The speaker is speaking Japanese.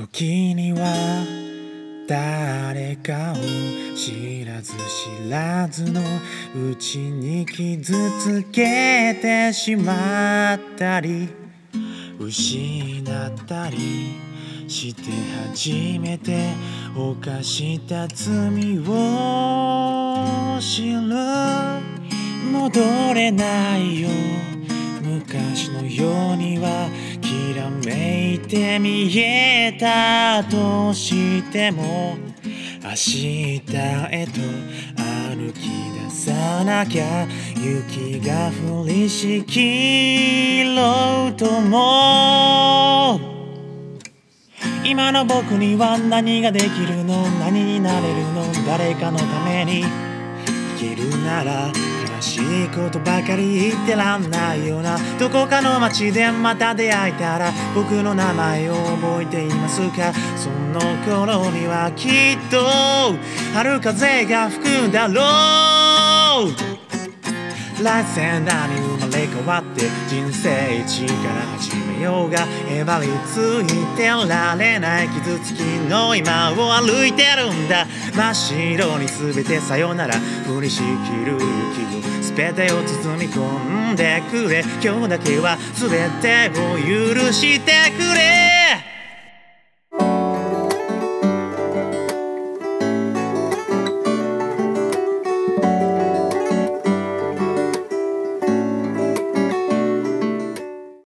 時には誰かを知らず知らずのうちに傷つけてしまったり失ったりして初めて犯した罪を知る。戻れないよ。て見えたとしても明日へと歩き出さなきゃ雪が降りしきろうとも。今の僕には何ができるの？何になれるの？誰かのために。生きるなら悲しいことばかり言ってらんないよなどこかの街でまた出会えたら僕の名前を覚えていますか？その頃にはきっと春風が吹くだろう。来世何生まれ変わって人生一から始めようがへばりついてられない傷つきの今を歩いてるんだ。真っ白に全てさよなら降りしきる雪を全てを包み込んでくれ。今日だけは全てを許してくれ。